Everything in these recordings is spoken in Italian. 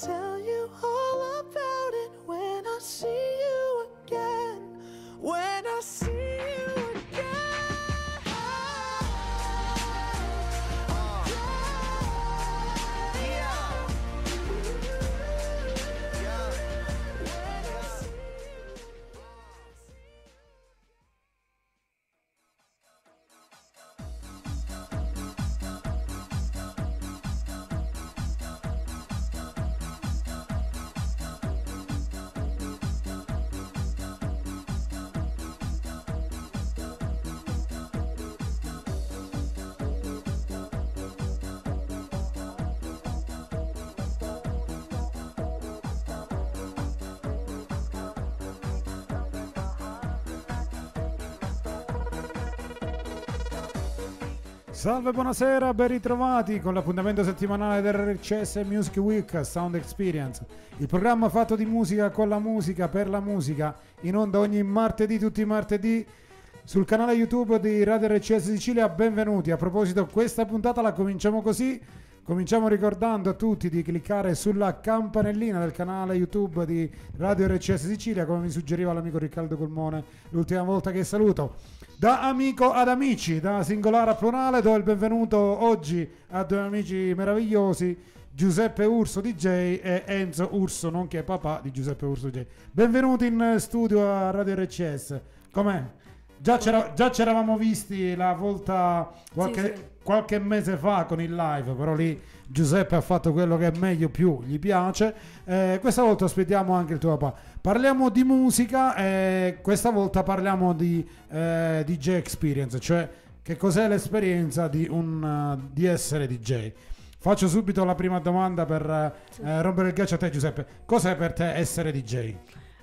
tell Salve, buonasera, ben ritrovati con l'appuntamento settimanale dell'RCS Music Week Sound Experience, il programma fatto di musica con la musica per la musica, in onda ogni martedì, tutti i martedì, sul canale YouTube di Radio RCS Sicilia. Benvenuti. A proposito, questa puntata la cominciamo così. Cominciamo ricordando a tutti di cliccare sulla campanellina del canale YouTube di Radio RCS Sicilia, come mi suggeriva l'amico Riccardo Colmone l'ultima volta che saluto. Da amico ad amici, da singolare a plurale, do il benvenuto oggi a due amici meravigliosi, Giuseppe Urso DJ e Enzo Urso, nonché papà di Giuseppe Urso DJ. Benvenuti in studio a Radio RCS. Com'è? Già, c'era, già c'eravamo visti la volta qualche, Sì, sì. qualche mese fa con il live, però lì Giuseppe ha fatto quello che è meglio più gli piace. Eh, questa volta aspettiamo anche il tuo papà. Parliamo di musica e questa volta parliamo di eh, DJ experience, cioè che cos'è l'esperienza di, un, eh, di essere DJ. Faccio subito la prima domanda per eh, rompere il ghiaccio a te Giuseppe. Cos'è per te essere DJ?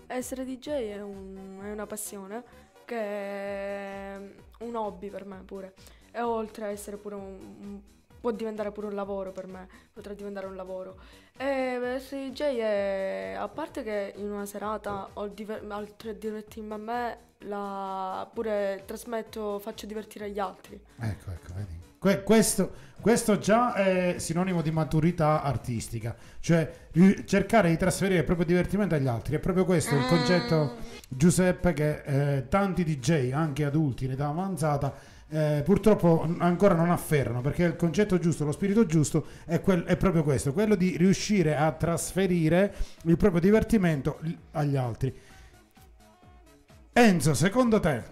Essere DJ è, un- è una passione che è un hobby per me pure. E oltre a essere pure un, un- può diventare pure un lavoro per me, potrà diventare un lavoro. E essere DJ è, a parte che in una serata ho diver- oltre a divertirmi a me, la, pure trasmetto, faccio divertire gli altri. Ecco, ecco, vedi. Que- questo, questo già è sinonimo di maturità artistica, cioè cercare di trasferire il proprio divertimento agli altri. È proprio questo il concetto, Giuseppe, che eh, tanti DJ, anche adulti in età avanzata, eh, purtroppo ancora non afferrano, perché il concetto giusto, lo spirito giusto è, quel- è proprio questo, quello di riuscire a trasferire il proprio divertimento agli altri. Enzo, secondo te,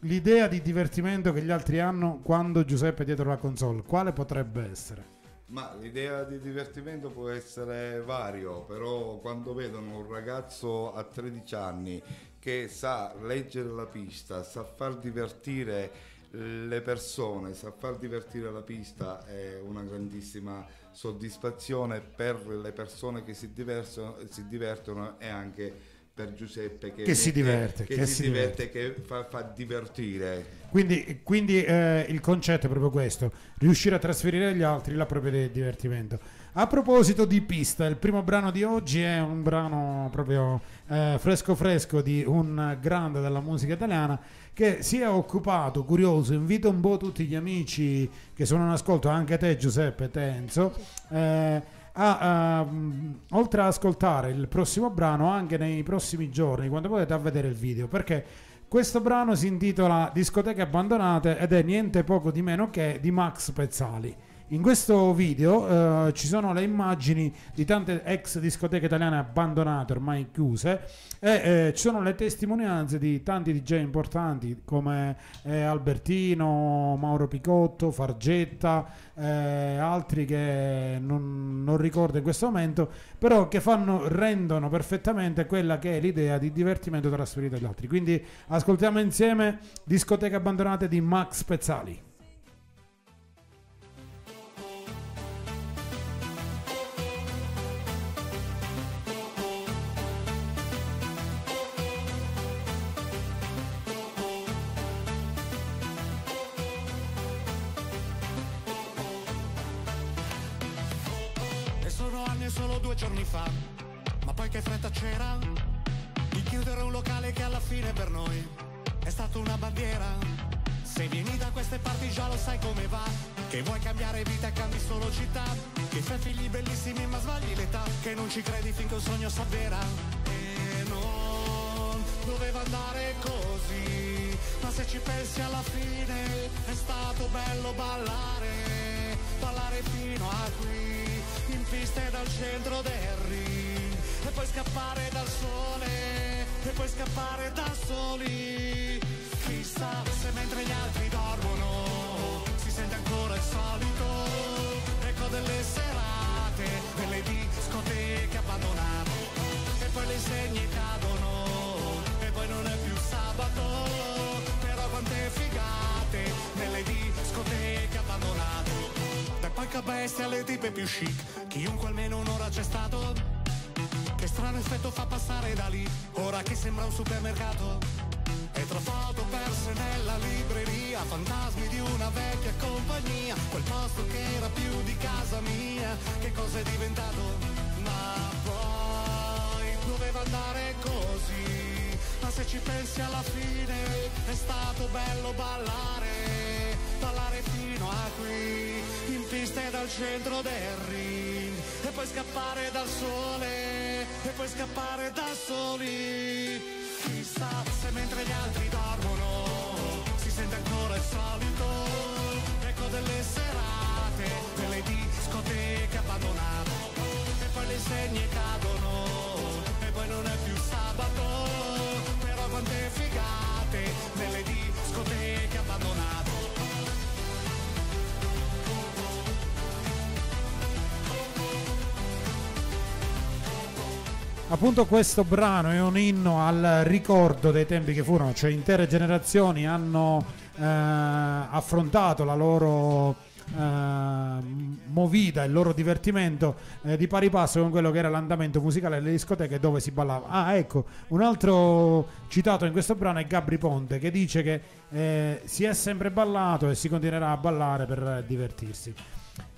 l'idea di divertimento che gli altri hanno quando Giuseppe è dietro la console, quale potrebbe essere? Ma l'idea di divertimento può essere vario, però quando vedono un ragazzo a 13 anni che sa leggere la pista, sa far divertire le persone, sa far divertire la pista è una grandissima soddisfazione per le persone che si, diverso- si divertono e anche per Giuseppe che, Che si diverte, che che si si diverte, che fa, fa divertire. Quindi, quindi, eh, il concetto è proprio questo, riuscire a trasferire agli altri la propria divertimento. A proposito di pista, il primo brano di oggi è un brano proprio eh, fresco fresco di un grande della musica italiana che si è occupato, curioso, invito un po' tutti gli amici che sono in ascolto, anche te Giuseppe Tenzo, eh, a, ehm, oltre ad ascoltare il prossimo brano anche nei prossimi giorni, quando potete, a vedere il video, perché questo brano si intitola Discoteche abbandonate ed è niente poco di meno che di Max Pezzali. In questo video eh, ci sono le immagini di tante ex discoteche italiane abbandonate, ormai chiuse, e eh, ci sono le testimonianze di tanti DJ importanti come eh, Albertino, Mauro Picotto, Fargetta, eh, altri che non, non ricordo in questo momento, però che fanno, rendono perfettamente quella che è l'idea di divertimento trasferito agli altri. Quindi ascoltiamo insieme Discoteche abbandonate di Max Pezzali. Solo due giorni fa, ma poi che fretta c'era? Di chiudere un locale che alla fine per noi è stata una bandiera. Se vieni da queste parti già lo sai come va, Che vuoi cambiare vita e cambi solo città. Che fai figli bellissimi ma sbagli l'età. Che non ci credi finché un sogno s'avvera. E non doveva andare così. Ma se ci pensi alla fine È stato bello ballare. Ballare fino a qui In pista e dal centro del ring E poi scappare dal sole E poi scappare da soli. Chissà se mentre gli altri dormono Si sente ancora il solito Eco delle serate Delle discoteche abbandonate. E poi le insegne cadono Bestia alle tipe più chic. Chiunque almeno un'ora c'è stato. Che strano effetto fa passare da lì Ora che sembra un supermercato. E tra foto perse nella libreria, fantasmi di una vecchia compagnia, quel posto che era più di casa mia, che cosa è diventato? Ma poi doveva andare così, ma se ci pensi alla fine è stato bello ballare, ballare fino a qui, in pista e dal centro del ring, e poi scappare dal sole, e poi scappare da soli. Chissà se mentre gli altri dormono si sente ancora il solito eco delle serate, delle discoteche abbandonate e poi le insegne cadono e poi non è più sabato, però quante figate nelle discoteche abbandonate. Appunto questo brano è un inno al ricordo dei tempi che furono, cioè intere generazioni hanno eh, affrontato la loro eh, movida, il loro divertimento eh, di pari passo con quello che era l'andamento musicale delle discoteche dove si ballava. Ah, ecco, un altro citato in questo brano è Gabri Ponte che dice che eh, si è sempre ballato e si continuerà a ballare per divertirsi.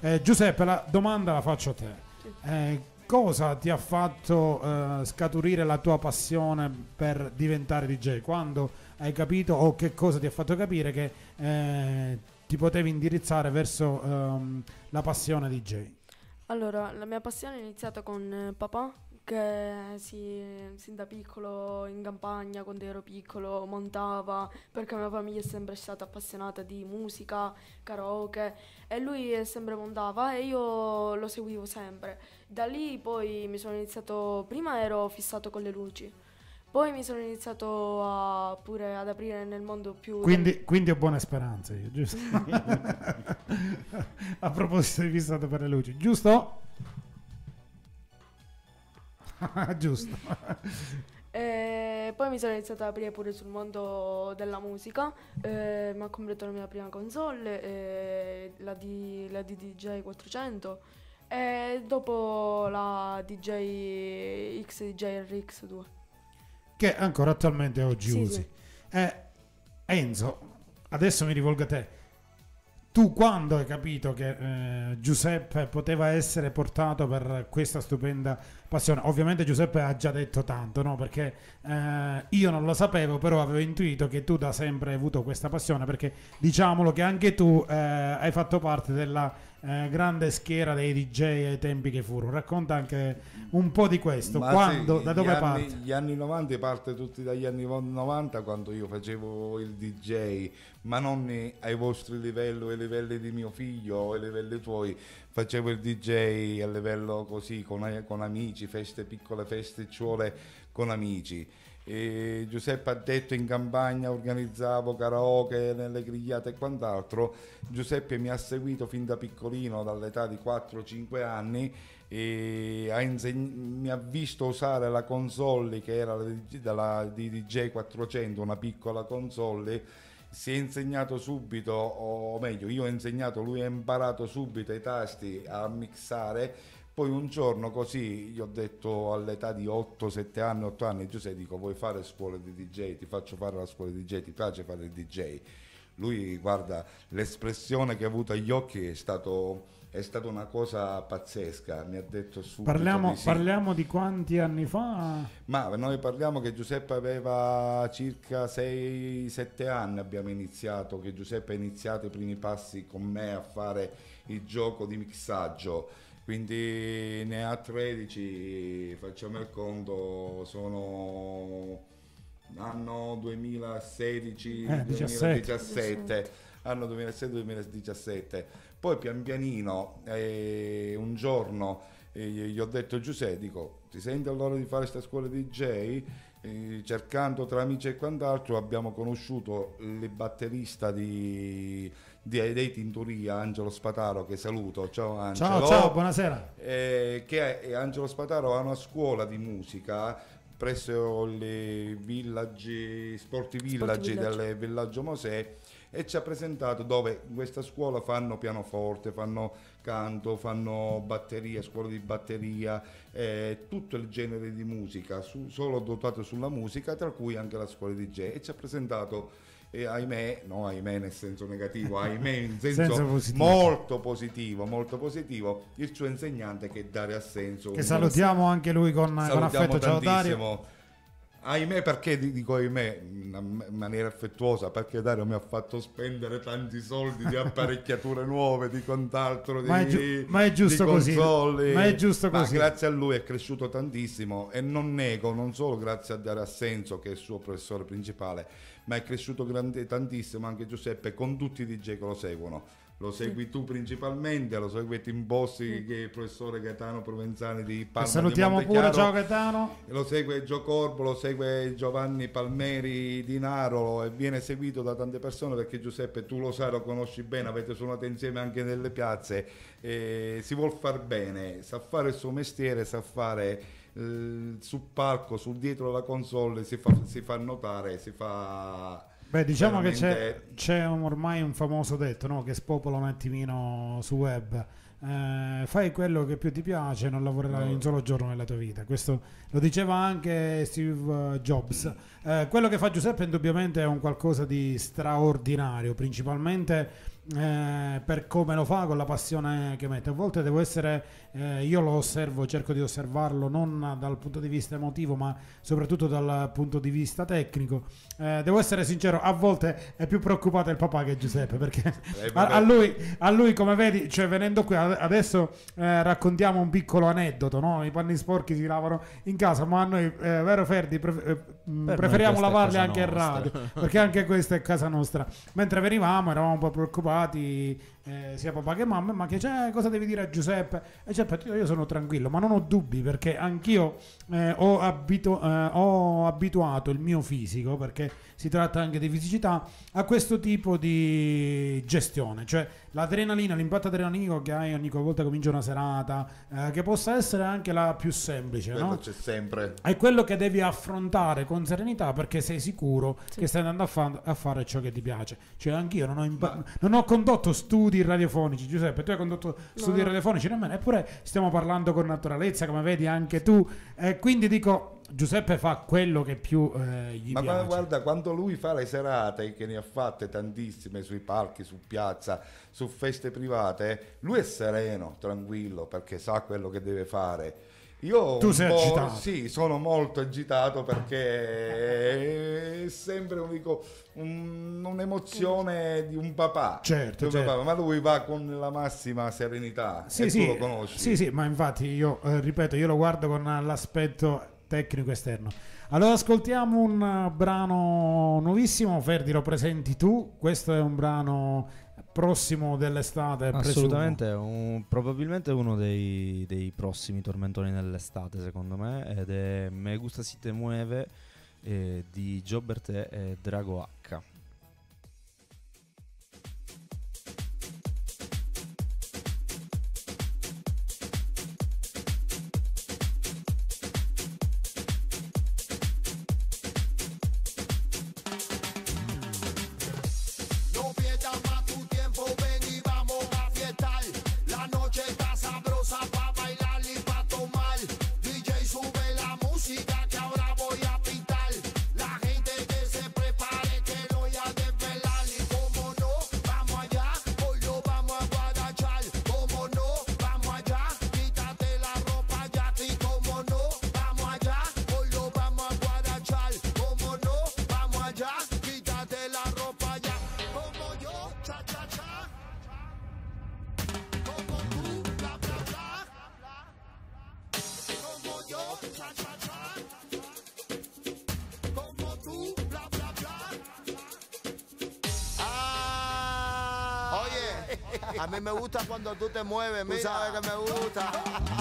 Eh, Giuseppe, la domanda la faccio a te. Cosa ti ha fatto eh, scaturire la tua passione per diventare DJ? Quando hai capito o che cosa ti ha fatto capire che eh, ti potevi indirizzare verso ehm, la passione DJ? Allora, la mia passione è iniziata con eh, papà che si, sin da piccolo in campagna, quando ero piccolo, montava, perché la mia famiglia è sempre stata appassionata di musica, karaoke, e lui sempre montava e io lo seguivo sempre. Da lì poi mi sono iniziato, prima ero fissato con le luci, poi mi sono iniziato a, pure ad aprire nel mondo più... Quindi, quindi ho buone speranze giusto? a proposito di fissato per le luci, giusto? giusto. E poi mi sono iniziata ad aprire pure sul mondo della musica, eh, mi ha comprato la mia prima console, eh, la, D, la DDJ 400 e dopo la DJ XDJ RX2. che ancora attualmente oggi Sì, usi. sì. Eh, Enzo, adesso mi rivolgo a te. Tu quando hai capito che eh, Giuseppe poteva essere portato per questa stupenda passione? Ovviamente Giuseppe ha già detto tanto, no? Perché eh, io non lo sapevo, però avevo intuito che tu da sempre hai avuto questa passione, perché diciamolo che anche tu eh, hai fatto parte della eh, grande schiera dei DJ ai tempi che furono. Racconta anche un po' di questo. Quando, sì, da dove anni- parte? Gli anni 90 parte tutti dagli anni 90 quando io facevo il DJ, ma non ai vostri livelli, ai livelli di mio figlio o ai livelli tuoi. Facevo il DJ a livello così con, con amici, feste, piccole festicciole con amici. E Giuseppe ha detto in campagna organizzavo karaoke nelle grigliate e quant'altro. Giuseppe mi ha seguito fin da piccolino, dall'età di 4-5 anni e ha insegn- mi ha visto usare la console che era della DDJ 400, una piccola console. Si è insegnato subito, o meglio, io ho insegnato, lui ha imparato subito i tasti a mixare. Poi un giorno così gli ho detto all'età di 8-7 anni, 8 anni, Giuseppe, dico vuoi fare scuola di DJ? Ti faccio fare la scuola di DJ, ti piace fare il DJ? Lui, guarda, l'espressione che ha avuto agli occhi è stato è stata una cosa pazzesca, mi ha detto subito Parliamo, di sì. parliamo di quanti anni fa? Ma noi parliamo che Giuseppe aveva circa 6-7 anni, abbiamo iniziato, che Giuseppe ha iniziato i primi passi con me a fare il gioco di mixaggio, quindi ne ha 13, facciamo il conto, sono anno 2016, Eh, 17. 2017, anno 2016-2017. Poi pian pianino, eh, un giorno eh, gli ho detto Giuseppe, dico, ti senti allora di fare questa scuola DJ? Eh, cercando tra amici e quant'altro abbiamo conosciuto il batterista di, di, dei Tintoria, Angelo Spataro, che saluto. Ciao Angelo. Ciao, ciao, buonasera. Eh, che è, Angelo Spataro ha una scuola di musica presso i villaggi, Sporti Village Village. del villaggio Mosè e ci ha presentato dove in questa scuola fanno pianoforte, fanno canto, fanno batteria, scuola di batteria, eh, tutto il genere di musica, su- solo dotato sulla musica, tra cui anche la scuola di jazz e ci ha presentato e ahimè, no ahimè nel senso negativo, ahimè in senso, Senso positivo. molto positivo, molto positivo, il suo insegnante che Dario Assenso. Che un- salutiamo anche lui con, con affetto. Ciao Dario. Ahimè, perché di- dico ahimè in maniera affettuosa? Perché Dario mi ha fatto spendere tanti soldi di apparecchiature nuove, di quant'altro, di, Ma è giu- ma è giusto di così. Ma è giusto Ma così. grazie a lui è cresciuto tantissimo e non nego, non solo grazie a Dario Assenso che è il suo professore principale, ma è cresciuto grande- tantissimo anche Giuseppe con tutti i DJ che lo seguono. Lo segui tu principalmente, lo segui Tim Bossi, che è il professore Gaetano Provenzani di E Palma di salutiamo pure, Montechiaro. ciao Gaetano. Lo segue Gio Corbo, lo segue Giovanni Palmeri di Narolo e viene seguito da tante persone perché Giuseppe tu lo sai, lo conosci bene, avete suonato insieme anche nelle piazze, eh, si vuol far bene, sa fare il suo mestiere, sa fare eh, sul palco, sul dietro la console, si fa, si fa notare, si fa... Beh, diciamo che c'è, veramente- c'è un- ormai un famoso detto no? che spopola un attimino su web. Eh, fai quello che più ti piace, non lavorerai No. un solo giorno nella tua vita. Questo lo diceva anche Steve eh, Jobs. Eh, quello che fa Giuseppe indubbiamente è un qualcosa di straordinario, principalmente eh, per come lo fa, con la passione che mette. A volte devo essere, eh, io lo osservo, cerco di osservarlo non dal punto di vista emotivo, ma soprattutto dal punto di vista tecnico. Eh, devo essere sincero, a volte è più preoccupato il papà che Giuseppe, perché a, a lui, a lui, come vedi, cioè venendo qui adesso eh, raccontiamo un piccolo aneddoto, no? I panni sporchi si lavano in casa, ma noi, eh, vero Ferdi, pref- eh, noi preferiamo lavarli anche in nostra. radio, perché anche questa è casa nostra. Mentre venivamo eravamo un po' preoccupati, eh, sia papà che mamma, ma che c'è, cosa devi dire a Giuseppe? E Giuseppe, io sono tranquillo, ma non ho dubbi, perché anch'io eh, ho, abitu- eh, ho abituato il mio fisico, perché si tratta anche di fisicità, a questo tipo di gestione, cioè l'adrenalina, l'impatto adrenalinico che hai ogni volta che comincia una serata, eh, che possa essere anche la più semplice, Quello no? c'è sempre. È quello che devi affrontare con serenità perché sei sicuro Sì. che stai andando a, fa- a fare ciò che ti piace. Cioè, anch'io non ho, impa- non ho condotto studi radiofonici. Giuseppe, tu hai condotto studi no. radiofonici nemmeno. Eppure stiamo parlando con naturalezza, come vedi anche tu. E quindi dico, Giuseppe fa quello che più eh, gli Ma piace. gua- guarda, quando lui fa le serate, che ne ha fatte tantissime sui palchi, su piazza, su feste private, lui è sereno, tranquillo, perché sa quello che deve fare. Io Tu sei agitato. Sì, sono molto agitato perché è sempre un- dico, un- un'emozione di un papà. Certo, certo. papà, Ma lui va con la massima serenità Sì, e sì, tu lo conosci. Sì, sì, ma infatti io eh, ripeto, io lo guardo con l'aspetto tecnico esterno. Allora ascoltiamo un eh, brano nuovissimo, Ferdi lo presenti tu, questo è un brano prossimo dell'estate. Assolutamente, un- probabilmente uno dei, dei prossimi tormentoni dell'estate secondo me ed è Me gusta si te mueve eh, di Jobert e Drago H. gusta cuando tú te mueves, tú sabes que me gusta.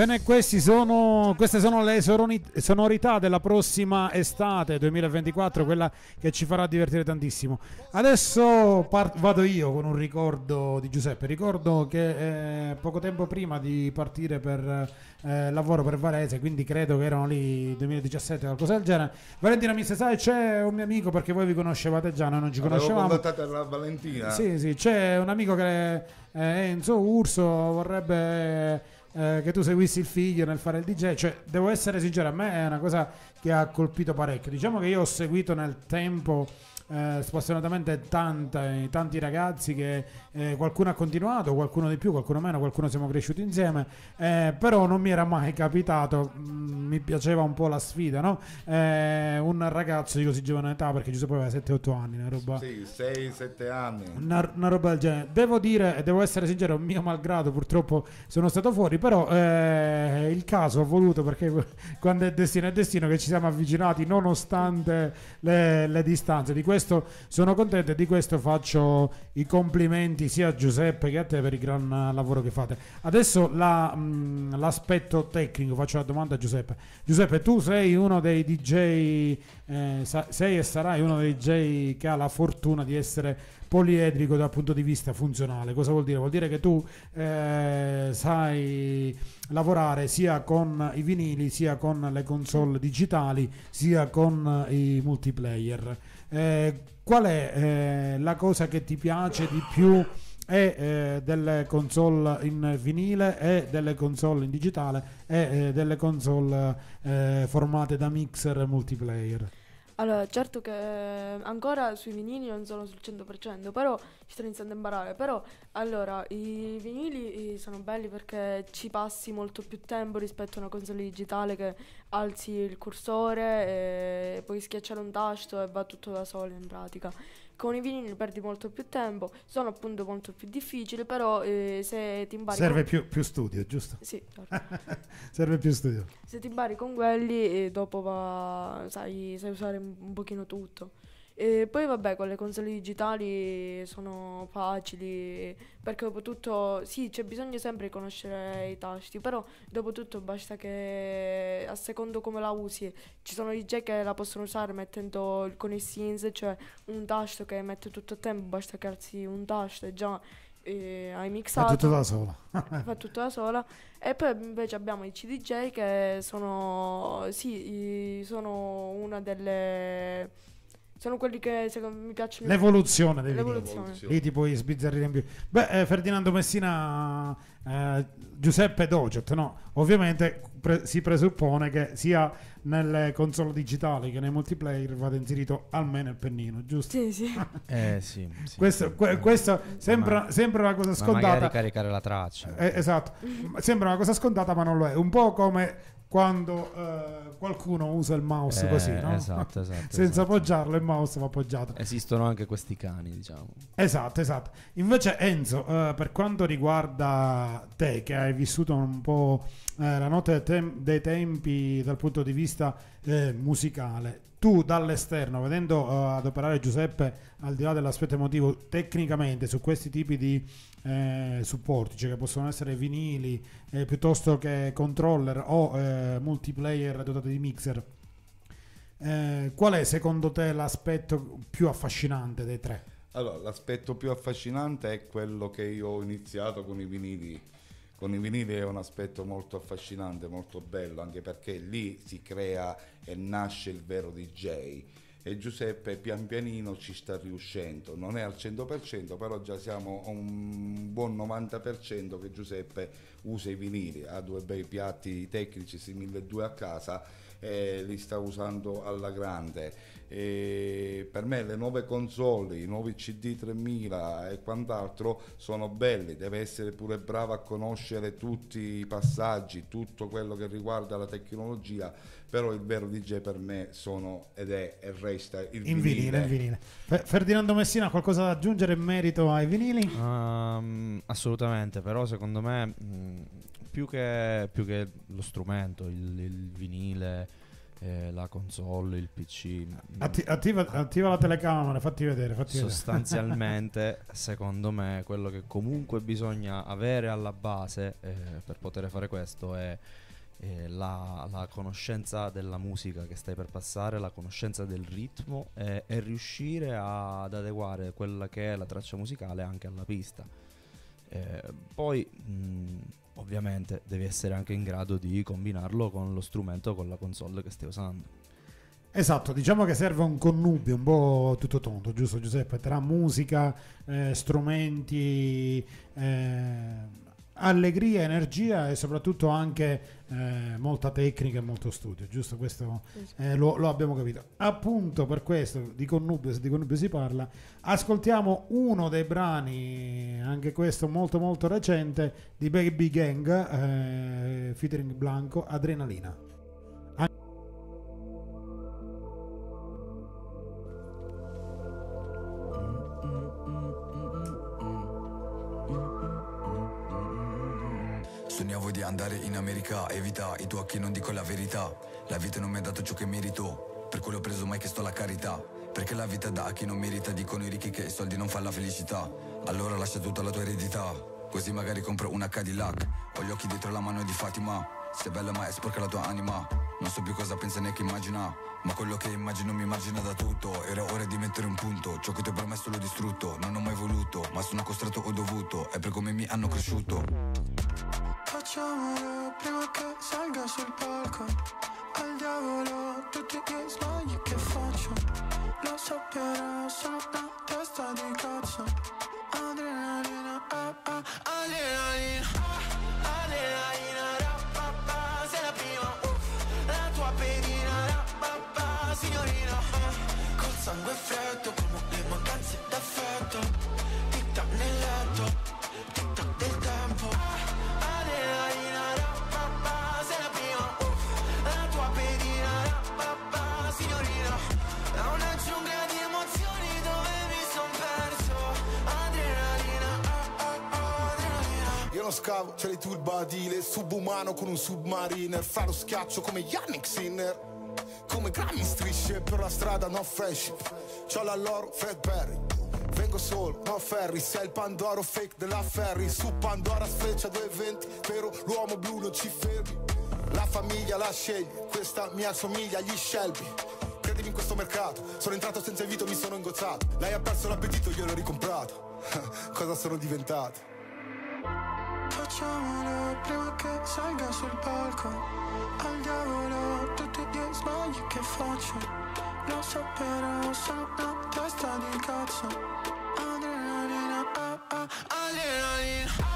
Bene, questi sono, queste sono le sonorità della prossima estate 2024, quella che ci farà divertire tantissimo. Adesso par- vado io con un ricordo di Giuseppe. Ricordo che eh, poco tempo prima di partire per eh, lavoro per Varese, quindi credo che erano lì 2017 qualcosa del genere. Valentina mi disse, sai, c'è un mio amico perché voi vi conoscevate già, noi non ci Avevo conoscevamo. la Valentina. Sì, sì, c'è un amico che eh, Enzo Urso vorrebbe eh, che tu seguissi il figlio nel fare il DJ. Cioè, devo essere sincero, a me è una cosa che ha colpito parecchio. Diciamo che io ho seguito nel tempo eh, spassionatamente tanta- tanti ragazzi che eh, qualcuno ha continuato, qualcuno di più, qualcuno meno, qualcuno siamo cresciuti insieme, eh, però non mi era mai capitato, mm, mi piaceva un po' la sfida, no? Eh, un ragazzo di così giovane età, perché Giuseppe aveva 7-8 anni, una roba... Sì, 6-7 anni. Una, una roba del genere. Devo dire, e devo essere sincero, mio malgrado purtroppo sono stato fuori, però eh, il caso ha voluto perché quando è destino è destino che ci siamo avvicinati nonostante le, le distanze. Di questo sono contento e di questo faccio i complimenti sia a Giuseppe che a te per il gran lavoro che fate. Adesso la, mh, l'aspetto tecnico, faccio la domanda a Giuseppe. Giuseppe, tu sei uno dei DJ, eh, sei e sarai uno dei DJ che ha la fortuna di essere poliedrico dal punto di vista funzionale. Cosa vuol dire? Vuol dire che tu eh, sai lavorare sia con i vinili, sia con le console digitali, sia con i multiplayer. Eh, qual è eh, la cosa che ti piace di più? e eh, delle console in vinile e delle console in digitale e eh, delle console formate da mixer multiplayer. Allora, certo che ancora sui vinili non sono sul 100%, però ci sto iniziando a imparare. Però, allora, i vinili sono belli perché ci passi molto più tempo rispetto a una console digitale che alzi il cursore e puoi schiacciare un tasto e va tutto da solo in pratica. Con i vinili perdi molto più tempo, sono appunto molto più difficili, però eh, se ti impari... Serve con- più, più studio, giusto? Sì, certo. Serve più studio. Se ti impari con quelli, eh, dopo va, sai, sai usare un pochino tutto. E poi vabbè, con le console digitali sono facili, perché dopo tutto, sì, c'è bisogno sempre di conoscere i tasti, però dopo tutto basta che a secondo come la usi, ci sono DJ che la possono usare mettendo il- con i synth, cioè un tasto che mette tutto il tempo, basta che alzi un tasto e già eh, hai Fa mixato tutto da sola. fa tutto da sola. E poi invece abbiamo i CDJ che sono, sì, i- sono una delle... Sono quelli che secondo me mi piacciono. L'evoluzione dei. L'evoluzione. Lì ti puoi sbizzarrire in più. Beh, eh, Ferdinando Messina, eh, Giuseppe Doget, no? Ovviamente pre- si presuppone che sia nelle console digitali che nei multiplayer vada inserito almeno il pennino, giusto? Sì, sì. Eh sì. sì. Questo, que- questo sembra, Ma- sembra una cosa Ma magari scontata. caricare la traccia. Eh, esatto, Ma sembra una cosa scontata, ma non lo è. Un po' come quando eh, qualcuno usa il mouse Eh, così, no? esatto, esatto, Senza esatto. appoggiarlo, il mouse va appoggiato. Esistono anche questi cani, diciamo. Esatto, esatto. Invece Enzo, eh, per quanto riguarda te che hai vissuto un po' eh, la notte dei, tem- dei tempi dal punto di vista eh, musicale, tu dall'esterno, vedendo eh, adoperare Giuseppe al di là dell'aspetto emotivo, tecnicamente su questi tipi di eh, supporti, cioè che possono essere vinili eh, piuttosto che controller o eh, multiplayer dotati di mixer, eh, qual è secondo te l'aspetto più affascinante dei tre? Allora, l'aspetto più affascinante è quello che io ho iniziato con i vinili. Con i vinili è un aspetto molto affascinante, molto bello, anche perché lì si crea e nasce il vero DJ. E Giuseppe pian pianino ci sta riuscendo. Non è al 100%, però già siamo a un buon 90% che Giuseppe usa i vinili, ha due bei piatti tecnici simili due a casa e li sta usando alla grande. E per me le nuove console, i nuovi CD 3000 e quant'altro sono belli, deve essere pure bravo a conoscere tutti i passaggi, tutto quello che riguarda la tecnologia, però il vero DJ per me sono ed è e resta il In vinile, in vinile. Fe- Ferdinando Messina, qualcosa da aggiungere in merito ai vinili? Um, assolutamente, però secondo me mh, più, che, più che lo strumento, il, il vinile, eh, la console, il PC, Atti- attiva, attiva la telecamera, fatti vedere. Fatti vedere. sostanzialmente secondo me quello che comunque bisogna avere alla base eh, per poter fare questo è eh, la, la conoscenza della musica che stai per passare, la conoscenza del ritmo e, e riuscire a- ad adeguare quella che è la traccia musicale anche alla pista. Eh, poi mh, ovviamente devi essere anche in grado di combinarlo con lo strumento, con la console che stai usando. Esatto, diciamo che serve un connubio un po' tutto tondo, giusto Giuseppe? Tra musica, eh, strumenti, eh, allegria, energia e soprattutto anche eh, molta tecnica e molto studio, giusto? Questo eh, lo, lo abbiamo capito. Appunto per questo di connubio, se di connubio si parla, ascoltiamo uno dei brani, anche questo molto molto recente, di Baby Gang, eh, featuring Blanco, Adrenalina. Sognavo di andare in America, evita i tuoi occhi, non dico la verità. La vita non mi ha dato ciò che merito, per quello ho preso mai chiesto la carità. Perché la vita dà a chi non merita, dicono i ricchi che i soldi non fanno la felicità. Allora lascia tutta la tua eredità, così magari compro una Cadillac. Ho gli occhi dietro la mano di Fatima, sei bella ma è sporca la tua anima. Non so più cosa pensa neanche immagina, ma quello che immagino mi margina da tutto. Era ora di mettere un punto, ciò che ti ho promesso l'ho distrutto. Non ho mai voluto, ma sono costretto o dovuto, è per come mi hanno cresciuto. Facciamolo prima che salga sul palco. Al diavolo tutti gli sbagli che faccio. Lo so però sono una testa di cazzo. Adrenalina, ah, ah, adrenalina ah, Adrenalina, rapapa Sei la prima, uff La tua pedina, rapapa Signorina, ah, col sangue freddo scavo, c'è tu il badile Subumano con un submariner Fa lo schiaccio come Yannick Sinner Come Grammy strisce per la strada no fresh C'ho la loro Fred Perry Vengo solo, no ferry Sei il Pandoro fake della ferry Su Pandora sfreccia 220 Però l'uomo blu non ci fermi La famiglia la scegli Questa mi assomiglia agli Shelby Credimi in questo mercato Sono entrato senza invito, mi sono ingozzato Lei ha perso l'appetito, io l'ho ricomprato Cosa sono diventato? Facciamolo prima che salga sul palco. Al diavolo tutti gli sbagli che faccio? Lo so però sono una testa di cazzo. Adrenalina, ah, ah, adrenalina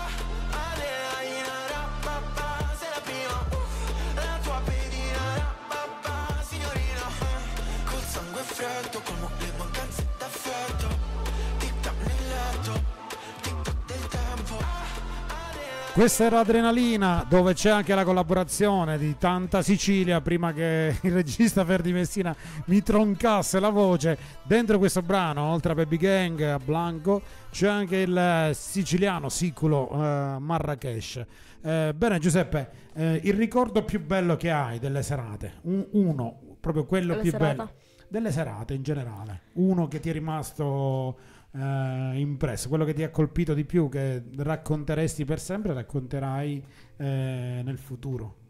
Questa era Adrenalina, dove c'è anche la collaborazione di tanta Sicilia prima che il regista Ferdi Messina mi troncasse la voce. Dentro questo brano, oltre a Baby Gang a Blanco, c'è anche il eh, siciliano siculo eh, Marrakesh. Eh, bene Giuseppe, eh, il ricordo più bello che hai delle serate? Un- uno, proprio quello Della più serata? bello. Delle serate in generale. Uno che ti è rimasto eh, impresso, quello che ti ha colpito di più, che racconteresti per sempre, racconterai eh, nel futuro.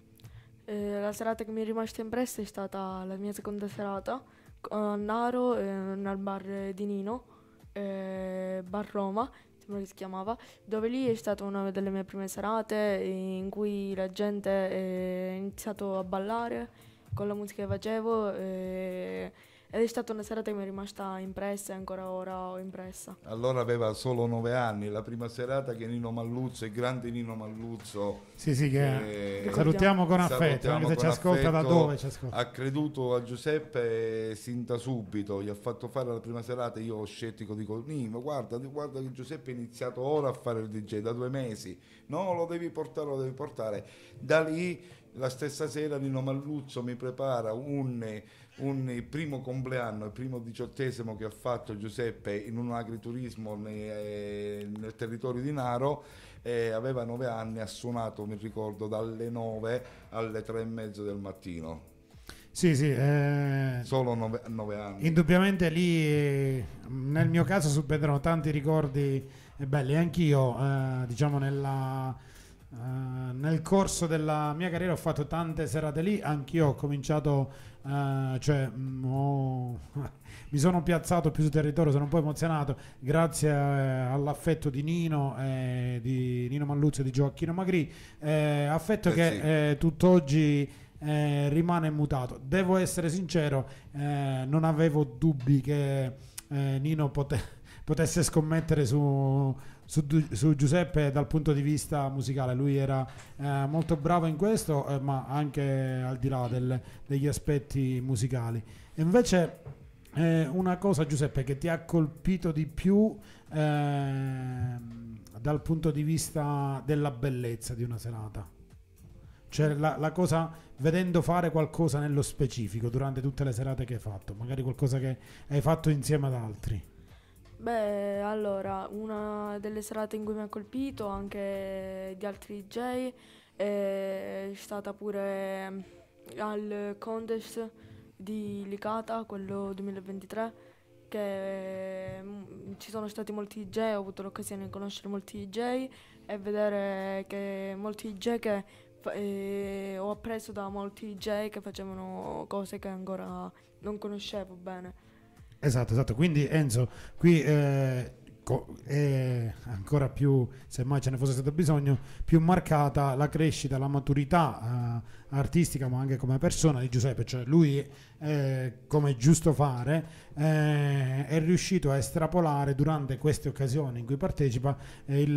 Eh, la serata che mi è rimasta impressa è stata la mia seconda serata a Naro, eh, nel bar di Nino, eh, Bar Roma, sembra che si chiamava, dove lì è stata una delle mie prime serate in cui la gente è iniziato a ballare con la musica che facevo ed è stata una serata che mi è rimasta impressa e ancora ora ho impressa. Allora aveva solo nove anni, la prima serata che Nino Malluzzo, il grande Nino Malluzzo, Sì, sì, che eh, salutiamo con affetto, salutiamo se ci ascolta da dove ci ascolta. ha creduto a Giuseppe sin da subito, gli ha fatto fare la prima serata, io scettico dico Nino guarda, guarda che Giuseppe ha iniziato ora a fare il DJ da due mesi, no lo devi portare, lo devi portare, da lì la stessa sera Nino Malluzzo mi prepara un, un primo compleanno, il primo diciottesimo che ha fatto Giuseppe in un agriturismo ne- nel territorio di Naro e aveva nove anni, ha suonato, mi ricordo, dalle nove alle tre e mezzo del mattino. Sì, sì, eh, Solo nove, nove anni. indubbiamente lì eh, nel mio caso subentrano tanti ricordi eh, belli, anch'io eh, diciamo nella, eh, nel corso della mia carriera ho fatto tante serate lì, anch'io ho cominciato, eh, cioè mm, ho- mi sono piazzato più sul territorio, sono un po' emozionato grazie eh, all'affetto di Nino, eh, di Nino Malluzzo e di Gioacchino Magri, eh, affetto Eh che sì. tutt'oggi rimane immutato. Devo essere sincero, non avevo dubbi che Nino pote- potesse scommettere su, su su Giuseppe dal punto di vista musicale. Lui era eh, molto bravo in questo, eh, ma anche al di là del- degli aspetti musicali. E invece eh, una cosa, Giuseppe, che ti ha colpito di più ehm, dal punto di vista della bellezza di una serata? Cioè la, la cosa, vedendo fare qualcosa nello specifico durante tutte le serate che hai fatto, magari qualcosa che hai fatto insieme ad altri. Beh, allora, una delle serate in cui mi ha colpito, anche di altri DJ, è stata pure al contest di Licata, quello 2023, che mm, ci sono stati molti DJ, ho avuto l'occasione di conoscere molti DJ e vedere che molti DJ che eh, ho appreso da molti DJ che facevano cose che ancora non conoscevo bene. Esatto, esatto. Quindi Enzo, qui eh, co- è ancora più, se mai ce ne fosse stato bisogno, più marcata la crescita, la maturità eh, artistica, ma anche come persona di Giuseppe. Cioè lui, eh, come giusto fare, eh, è riuscito a estrapolare durante queste occasioni in cui partecipa eh, il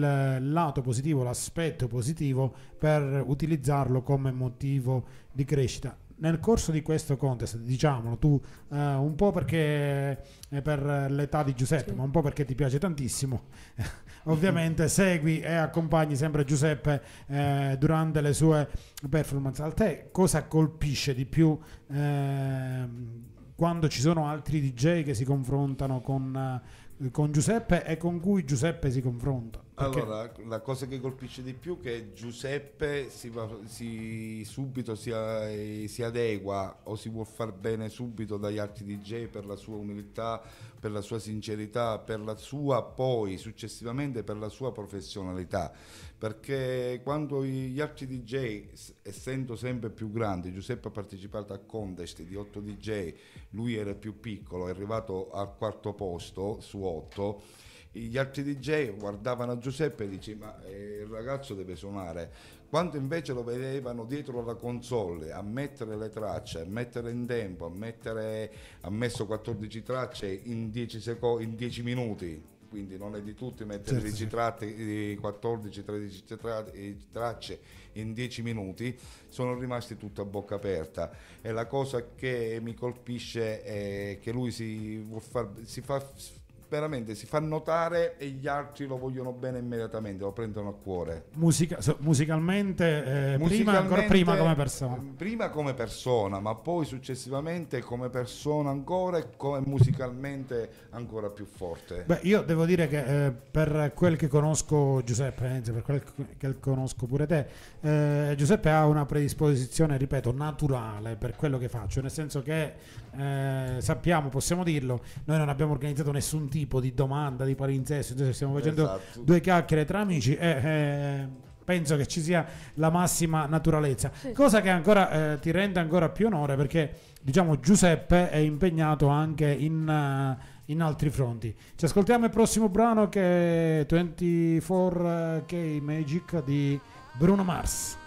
lato positivo, l'aspetto positivo per utilizzarlo come motivo di crescita. Nel corso di questo contest, diciamolo tu, eh, un po' perché è per l'età di Giuseppe, Sì. ma un po' perché ti piace tantissimo, ovviamente segui e accompagni sempre Giuseppe eh, durante le sue performance. A te cosa colpisce di più ehm, quando ci sono altri DJ che si confrontano con, eh, con Giuseppe e con cui Giuseppe si confronta? Allora, la cosa che colpisce di più è che Giuseppe si, si- subito si, eh, si adegua o si vuol far bene subito dagli altri DJ per la sua umiltà, per la sua sincerità, per la sua poi successivamente per la sua professionalità. Perché quando gli altri DJ, essendo sempre più grandi, Giuseppe ha partecipato a contest di 8 DJ, lui era più piccolo, è arrivato al quarto posto su 8 gli altri DJ guardavano Giuseppe e dice ma eh, il ragazzo deve suonare. Quando invece lo vedevano dietro la console a mettere le tracce a mettere in tempo a mettere ha messo 14 tracce in 10 secondi in 10 minuti. Quindi non è di tutti mettere Certo, 10 sì. tratte, eh, 14 13 tra- eh, tracce in 10 minuti sono rimasti tutti a bocca aperta. E la cosa che mi colpisce è che lui si, far, si fa veramente si fa notare e gli altri lo vogliono bene immediatamente, lo prendono a cuore. musica- musicalmente, eh, prima, Musicalmente, ancora prima come persona. Prima come persona, ma poi successivamente come persona ancora e come musicalmente ancora più forte. Beh, io devo dire che eh, per quel che conosco Giuseppe, Enzo, per quel che conosco pure te, eh, Giuseppe ha una predisposizione, ripeto, naturale per quello che faccio, nel senso che eh, sappiamo, possiamo dirlo, noi non abbiamo organizzato nessun tipo di domanda, di palinsesto, adesso stiamo facendo Esatto. due chiacchiere tra amici e eh, penso che ci sia la massima naturalezza, Sì. cosa che ancora eh, ti rende ancora più onore perché diciamo Giuseppe è impegnato anche in, eh, in altri fronti. Ci ascoltiamo il prossimo brano che è 24K Magic di Bruno Mars.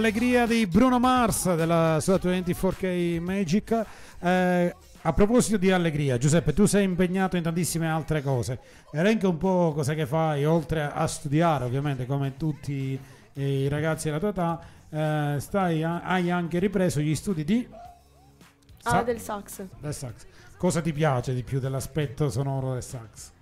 L'allegria di Bruno Mars della sua 24K Magic. Eh, a proposito di allegria, Giuseppe, tu sei impegnato in tantissime altre cose. Elenca un po' cosa che fai, oltre a studiare, ovviamente, come tutti i ragazzi della tua età. eh, stai, hai anche ripreso gli studi di Ah, Sa- del sax. del sax. Cosa ti piace di più dell'aspetto sonoro del sax?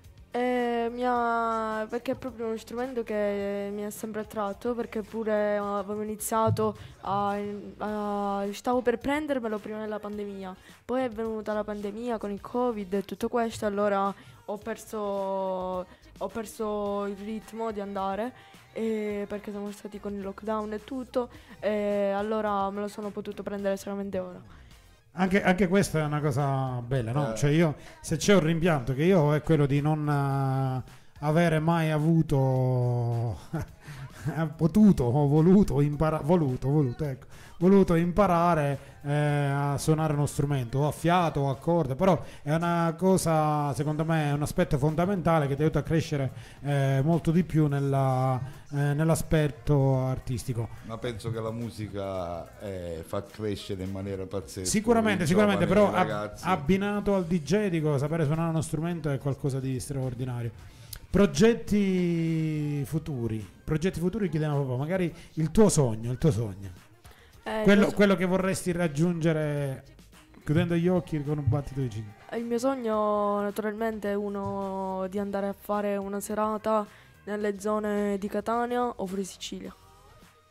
Eh, mi ha- perché è proprio uno strumento che mi ha sempre attratto perché pure avevo iniziato a, a- stavo per prendermelo prima della pandemia. Poi è venuta la pandemia con il covid e tutto questo allora ho perso ho perso il ritmo di andare eh, perché siamo stati con il lockdown e tutto e allora me lo sono potuto prendere solamente ora Anche, anche questa è una cosa bella, no? Eh. Cioè io, se c'è un rimpianto che io ho è quello di non eh, avere mai avuto, potuto o voluto imparare, voluto, voluto, ecco, voluto imparare eh, a suonare uno strumento, o a fiato o a corde, però è una cosa, secondo me, è un aspetto fondamentale che ti aiuta a crescere eh, molto di più nella, eh, nell'aspetto artistico. Ma penso che la musica eh, fa crescere in maniera pazzesca. Sicuramente, sicuramente, però ragazzi. abbinato al DJ, dico, sapere suonare uno strumento è qualcosa di straordinario. Progetti futuri, progetti futuri chiediamo proprio, magari il tuo sogno, il tuo sogno. Eh, Quello, quello che vorresti raggiungere chiudendo gli occhi con un battito di ciglia. il mio sogno naturalmente è uno di andare a fare una serata nelle zone di Catania o fuori Sicilia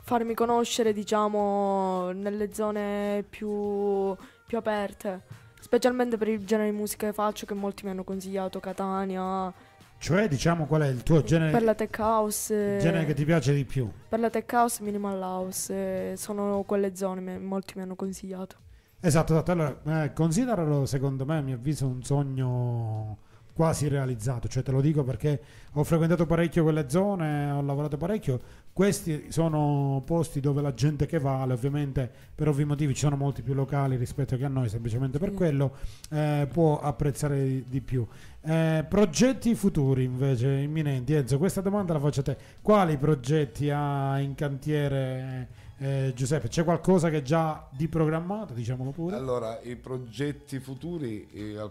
farmi conoscere diciamo nelle zone più, più aperte specialmente per il genere di musica che faccio che molti mi hanno consigliato Catania Cioè, diciamo, qual è il tuo genere, per la tech house il eh, genere che ti piace di più? per la tech house minimal house eh, sono quelle zone molti mi hanno consigliato Esatto, esatto. Allora, eh, consideralo secondo me, a mio avviso, un sogno quasi realizzato. Cioè, te lo dico perché ho frequentato parecchio quelle zone, ho lavorato parecchio. Questi sono posti dove la gente che vale, ovviamente per ovvi motivi ci sono molti più locali rispetto che a noi, semplicemente per quello, eh, può apprezzare di, di più. Eh, progetti futuri invece imminenti. Enzo, questa domanda la faccio a te. Quali progetti ha in cantiere eh, Giuseppe? C'è qualcosa che è già di programmato, diciamolo pure? Allora, i progetti futuri, eh,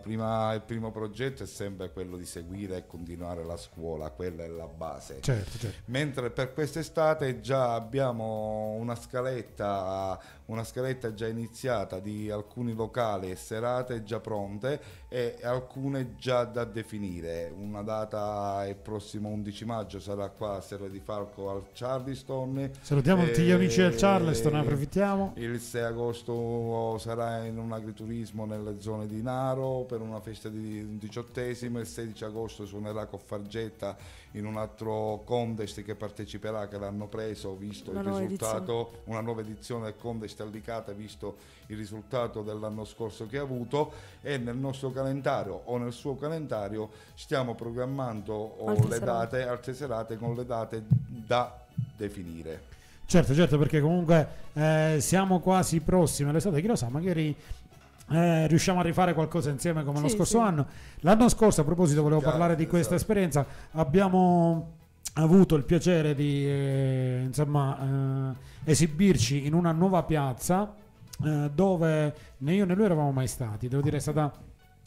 prima- il primo progetto è sempre quello di seguire e continuare la scuola, quella è la base. Certo, certo. Mentre per quest'estate già abbiamo una scaletta, una scaletta già iniziata di alcuni locali e serate già pronte e alcune già da definire. Una data è il prossimo 11 maggio, sarà qua a Serra di Falco al Charleston. Salutiamo tutti gli amici del Charleston, ne approfittiamo. Il 6 agosto sarà in un agriturismo nelle zone di Naro per una festa di un diciottesimo, il 16 agosto suonerà con Fargetta in un altro contest che parteciperà, che l'hanno preso, visto Una il risultato, una nuova edizione del contest Allicata, visto il risultato dell'anno scorso che ha avuto e nel nostro calendario o nel suo calendario stiamo programmando Altre le serate. date, altre serate con le date da definire. Certo, certo, perché comunque eh, siamo quasi prossimi all'estate, chi lo sa, magari eh, riusciamo a rifare qualcosa insieme come lo Sì, scorso sì. anno. L'anno scorso, a proposito, volevo Già, parlare di questa esatto. esperienza, abbiamo avuto il piacere di eh, insomma, eh, esibirci in una nuova piazza eh, dove né io né lui eravamo mai stati, devo dire è stata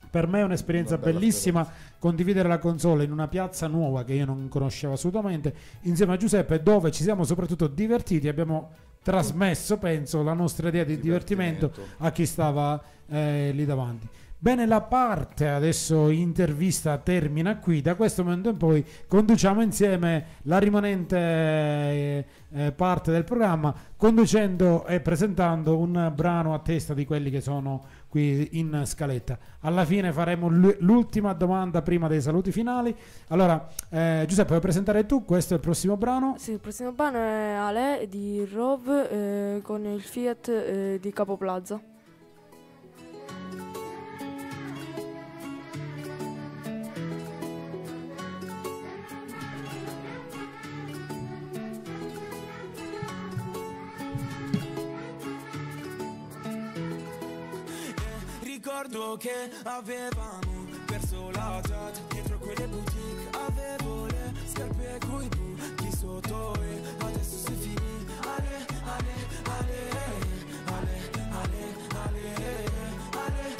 per me un'esperienza Una bella bellissima condividere la console in una piazza nuova che io non conoscevo assolutamente insieme a Giuseppe dove ci siamo soprattutto divertiti abbiamo trasmesso penso la nostra idea di divertimento, Divertimento. a chi stava eh, lì davanti bene la parte adesso intervista termina qui da questo momento in poi conduciamo insieme la rimanente eh, eh, parte del programma conducendo e presentando un brano a testa di quelli che sono qui in scaletta. Alla fine faremo l'ultima domanda prima dei saluti finali. Allora, eh, Giuseppe, vuoi presentare tu? Questo è il prossimo brano. Sì, il prossimo brano è Ale di Rov eh, con il Fiat eh, di Capo Plaza. ricordo che avevamo perso la chat Dietro quelle boutique. Avevo le scarpe coi buchi sotto E adesso si finì. Ale, ale, ale Ale, ale, ale, ale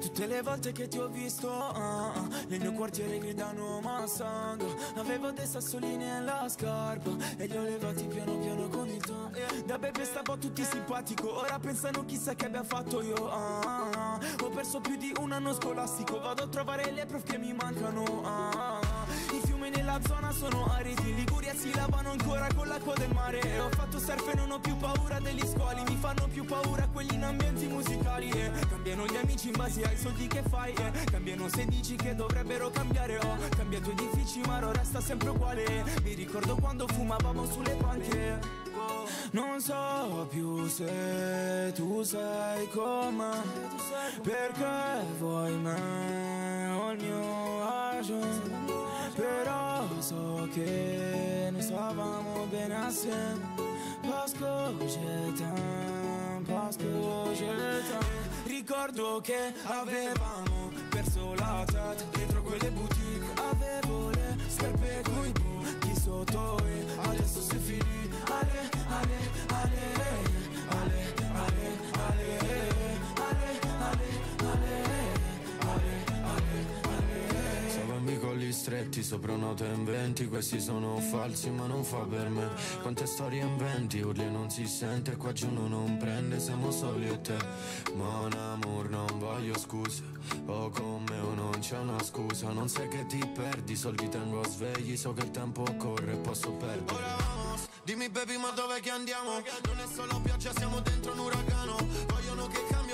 Tutte le volte che ti ho visto ah, ah, nel mio quartiere gridano Massanga Avevo dei sassolini nella scarpa E li ho levati piano piano con il tuo Da bebe stavo tutti simpatico Ora pensano chissà che abbia fatto io ah, ah. Ho perso più di un anno scolastico Vado a trovare le prof che mi mancano ah, ah. I fiumi nella zona sono aridi. Liguria si lavano ancora con l'acqua del mare. E ho fatto surf e non ho più paura degli squali. Mi fanno più paura quelli in ambienti musicali eh. Cambiano gli amici in base ai soldi che fai eh. Cambiano 16 che dovrebbero cambiare Ho cambiato edifici ma ora resta sempre uguale. Mi ricordo quando fumavamo sulle panche. Oh, Non so più se tu sei con me Perché vuoi me o il mio agio Però so che noi stavamo bene assieme. Parce que je t'aime, parce que je t'aime Ricordo che avevamo perso la chat Dietro quelle boutique. Avevo le scarpe coi buchi sotto e adesso si Ale, ale, ale, ale, stretti sopra auto in venti. Questi sono falsi ma non fa per me. Quante storie inventi, urli non si sente. Qua giù non prende, siamo soli e te. Mon amour, non voglio scuse O con me o non c'è una scusa. Non sai che ti perdi, soldi tengo svegli. So che il tempo corre e posso perdere. Ora vamos, dimmi baby ma dov'è che andiamo? Non è solo pioggia, siamo dentro un uragano. Vogliono che cambio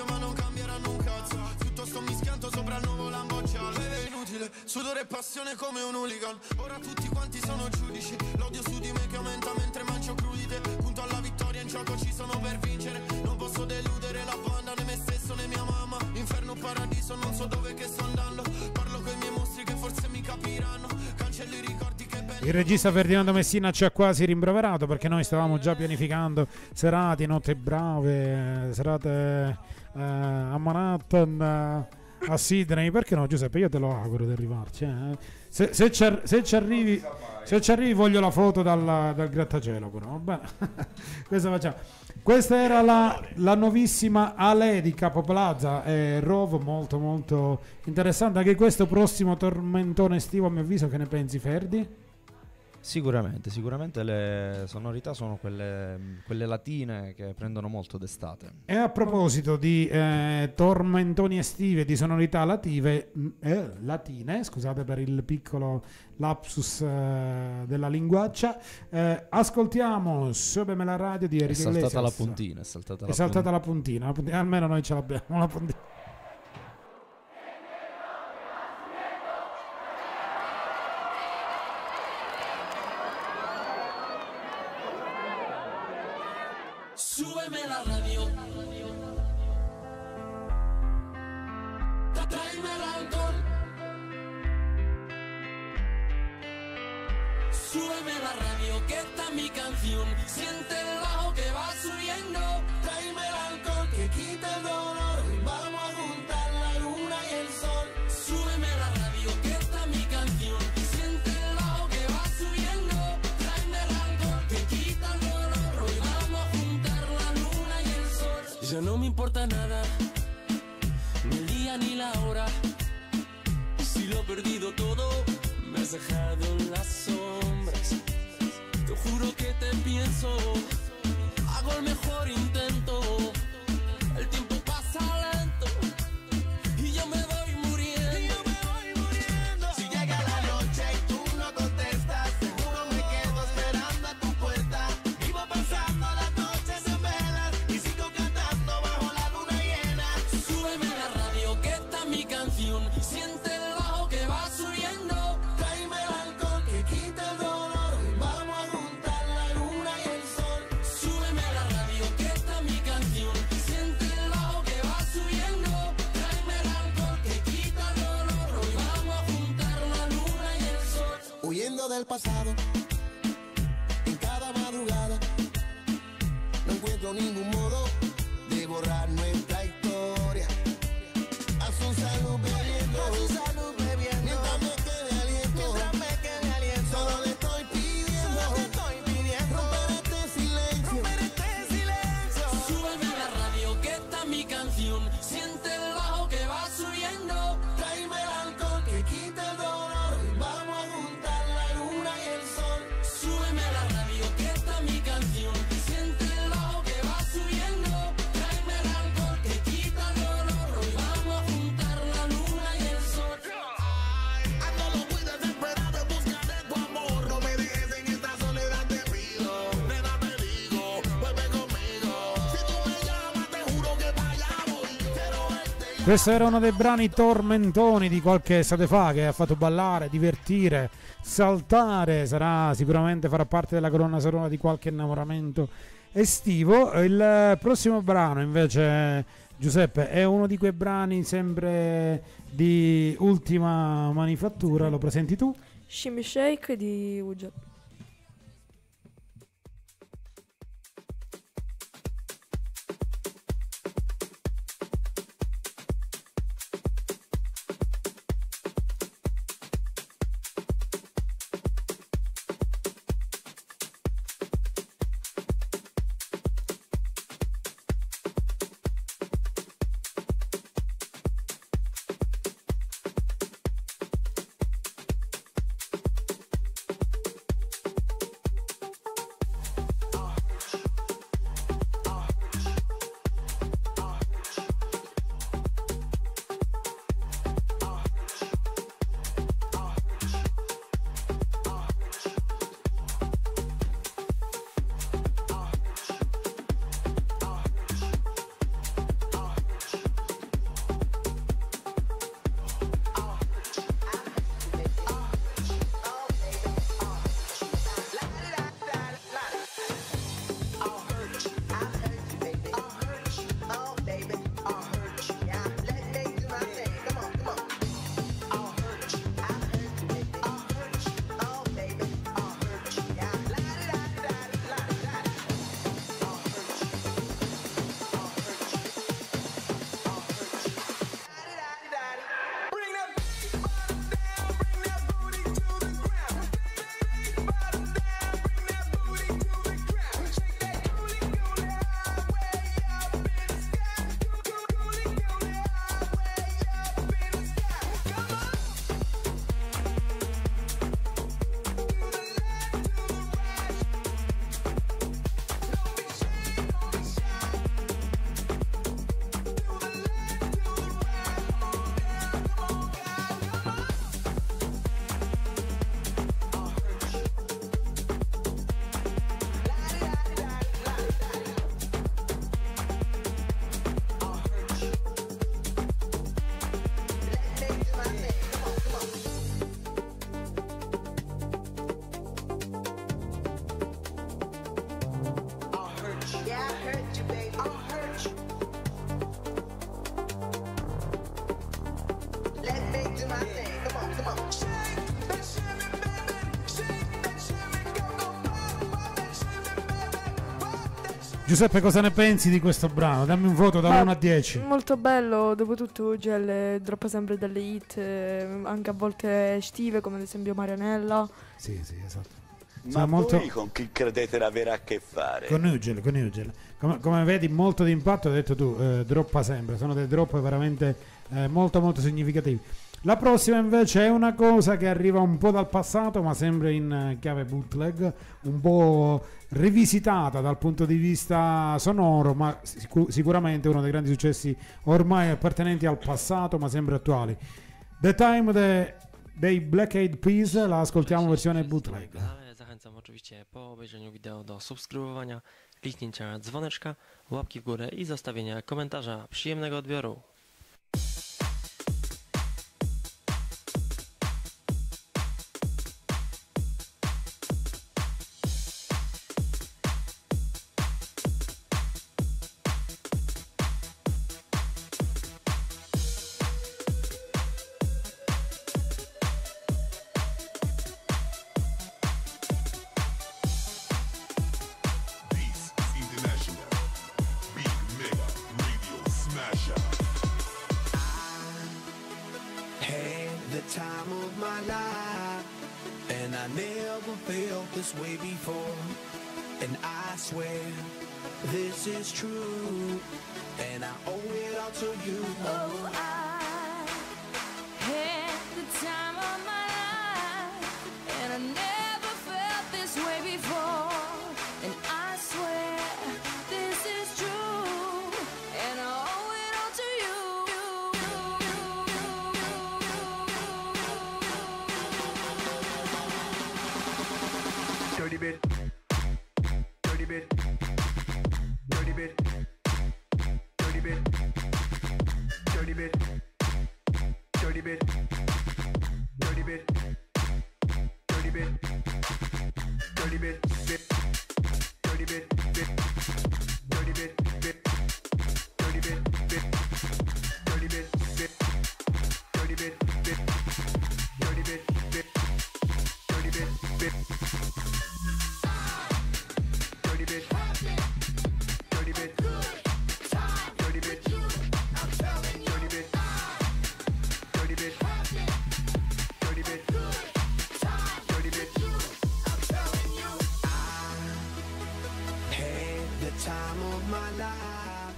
Inutile, sudore e passione come un hooligan. Ora tutti quanti sono giudici. L'odio su di me che aumenta mentre mangio crudite. Punto alla vittoria, in gioco ci sono per vincere. Non posso deludere la banda, né me stesso né mia mamma. Inferno paradiso, non so dove che sto andando. Parlo con i miei mostri che forse mi capiranno. Cancello i ricordi che bene Il regista Ferdinando Messina ci ha quasi rimproverato perché noi stavamo già pianificando serate, notte brave, serate eh, a Manhattan, eh, a Sydney. Perché no, Giuseppe? Io te lo auguro di arrivarci. eh. Se, se se ci arrivi, se ci arrivi, voglio la foto dal, dal grattacielo. Però, facciamo. Questa era la, la nuovissima Ale di Capo Plaza e Rov, molto molto interessante. Anche questo prossimo tormentone estivo, a mio avviso, che ne pensi Ferdi? Sicuramente, sicuramente le sonorità sono quelle, quelle latine che prendono molto d'estate. E a proposito di eh, tormentoni estive di sonorità lative, mh, eh, latine, scusate per il piccolo lapsus eh, della linguaccia, eh, ascoltiamo Sobeme la radio di È Enrico saltata Iglesias. la puntina, è saltata È la saltata puntina, la puntina, almeno noi ce l'abbiamo la puntina. Questo era uno dei brani tormentoni di qualche estate fa che ha fatto ballare, divertire, saltare. Sarà sicuramente farà parte della colonna sonora di qualche innamoramento estivo. Il prossimo brano, invece, Giuseppe, è uno di quei brani sempre di ultima manifattura. Lo presenti tu? Shimmy Shake di Uja. Giuseppe, cosa ne pensi di questo brano? Dammi un voto da Ma- 1 a 10. Molto bello, dopotutto Ugel droppa sempre delle hit, eh, anche a volte estive, come ad esempio Marianella. Sì, sì, esatto. Ma Sono molto- con chi credete di avere a che fare? Con Ugel, con Ugel. Come, come vedi, molto di impatto, hai detto tu, eh, droppa sempre. Sono dei drop veramente eh, molto, molto significativi. La prossima invece è una cosa che arriva un po' dal passato, ma sempre in eh, chiave bootleg, un po' rivisitata dal punto di vista sonoro, ma sicu- sicuramente uno dei grandi successi ormai appartenenti al passato, ma sempre attuali. The Time de- dei Black Eyed Peas, la ascoltiamo versione bootleg. Zachęcam oczywiście po obejrzeniu wideo do subskrybowania, kliknięcia dzwoneczka, łapki w górę i zostawienia komentarza. Przyjemnego odbioru.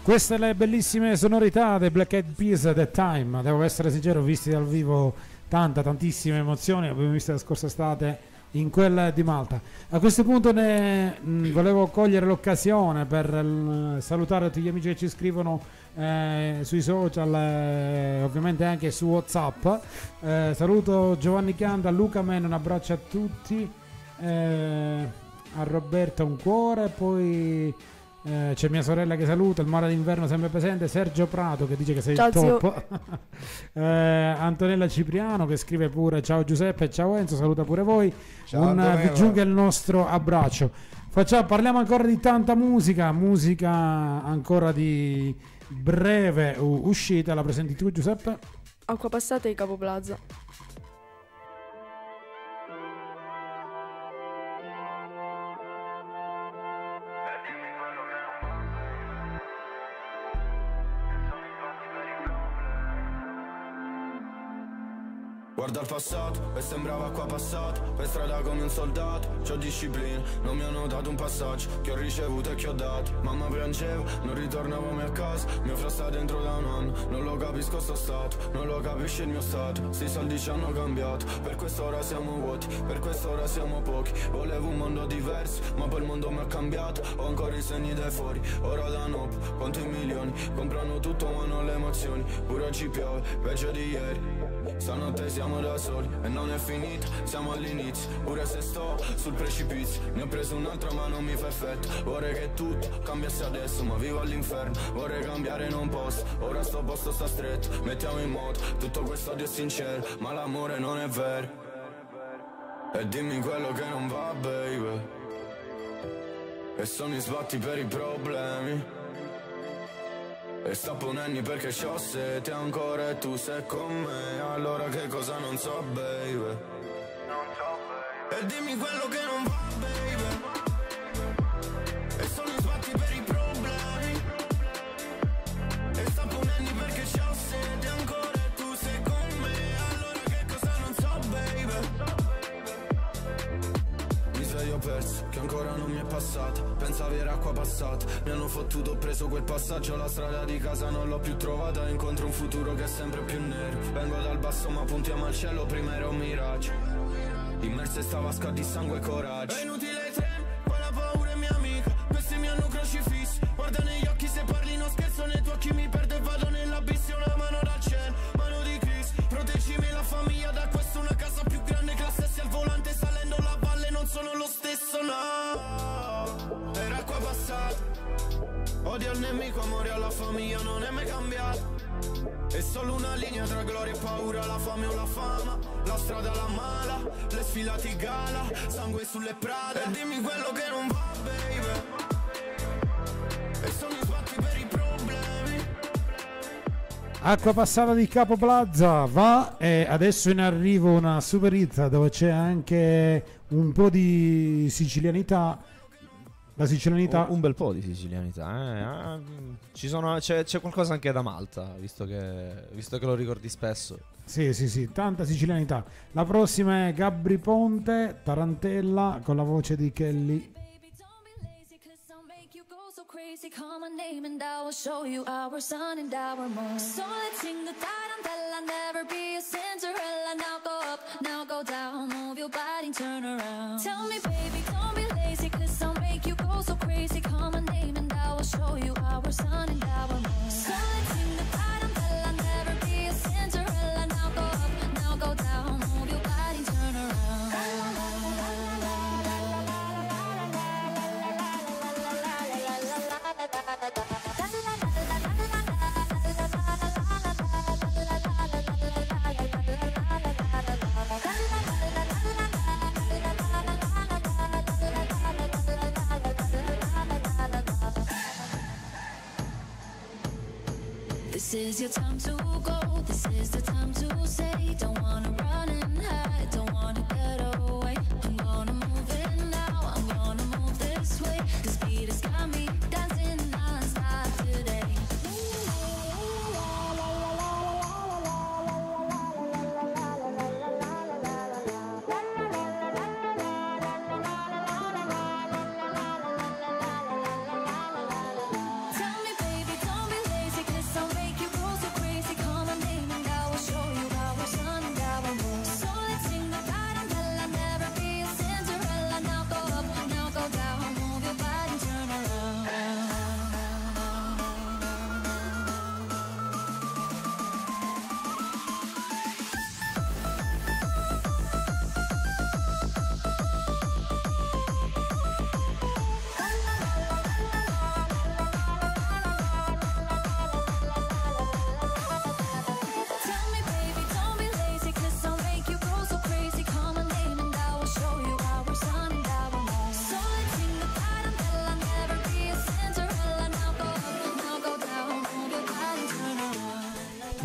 Queste le bellissime sonorità dei Black Eyed Peas The Time. Devo essere sincero, visti dal vivo tanta, tantissime emozioni. Abbiamo visto la scorsa estate in quella di Malta. A questo punto ne, mh, volevo cogliere l'occasione per mh, salutare tutti gli amici che ci scrivono eh, sui social, eh, ovviamente anche su WhatsApp. Eh, saluto Giovanni Canda, Luca Men, un abbraccio a tutti. Eh, a Roberta un cuore, poi eh, c'è mia sorella che saluta, il mare d'inverno sempre presente, Sergio Prato che dice che sei Ciao, top, Eh, Antonella Cipriano che scrive pure ciao Giuseppe, ciao Enzo, saluta pure voi, Ciao, un, Antonella. vi giunga il nostro abbraccio. Facciamo, parliamo ancora di tanta musica, musica ancora di breve uscita, la presenti tu Giuseppe? Acqua passata e Capo Plaza. Guarda il passato e sembrava acqua passata Per strada come un soldato. C'ho disciplina, non mi hanno dato un passaggio Che ho ricevuto e che ho dato. Mamma piangeva, non ritornavo mai a casa. Mio fratello sta dentro da un anno Non lo capisco sto stato, non lo capisce il mio stato. Se i soldi ci hanno cambiato Per quest'ora siamo vuoti, per quest'ora siamo pochi. Volevo un mondo diverso, ma poi il mondo mi ha cambiato. Ho ancora i segni dai fuori, ora da notte Conto i milioni, comprano tutto ma non le emozioni. Pure oggi piove, peggio di ieri Stanotte siamo da soli e non è finita, siamo all'inizio. Pure se sto sul precipizio Ne ho preso un'altra ma non mi fa effetto. Vorrei che tutto cambiasse adesso ma vivo all'inferno. Vorrei cambiare non posso, ora sto posto sta stretto. Mettiamo in moto tutto questo odio sincero Ma l'amore non è vero. E dimmi quello che non va baby. E sono i sbatti per i problemi e sta ponenni perché c'ho sete ancora e tu sei con me. Allora che cosa non so baby. E dimmi quello che non va ancora non mi è passata. Pensavi era acqua passata Mi hanno fottuto, ho preso quel passaggio La strada di casa non l'ho più trovata. Incontro un futuro che è sempre più nero. Vengo dal basso ma puntiamo al cielo. Prima era un miraggio. Immerse sta vasca di sangue e coraggio nemico, amore alla famiglia non è mai cambiato. È solo una linea tra gloria e paura La fame o la fama, la strada la mala Le sfilate gala, sangue sulle prade E dimmi quello che non va baby. E sono i sbatti per i problemi. Acqua passata di Capo Plaza va e adesso in arrivo una super hit dove c'è anche un po' di sicilianità la sicilianità? Un, un, bel po' di sicilianità. Eh. Ah, sono, c'è, c'è, qualcosa anche da Malta, visto che, visto che, lo ricordi spesso. Sì, sì, sì, tanta sicilianità. La prossima è Gabri Ponte, Tarantella, con la voce di Kelly. Baby, show you our sun and our moon. your time to go. This is the time to say, don't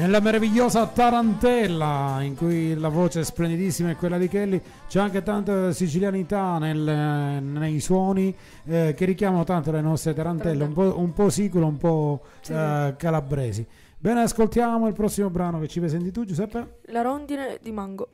nella meravigliosa Tarantella, in cui la voce è splendidissima è quella di Kelly, c'è anche tanta sicilianità nel, nei suoni eh, che richiamano tanto le nostre tarantelle, un po', un po siculo, un po' sì. eh, calabresi. Bene, ascoltiamo il prossimo brano che ci presenti tu, Giuseppe. La rondine di Mango.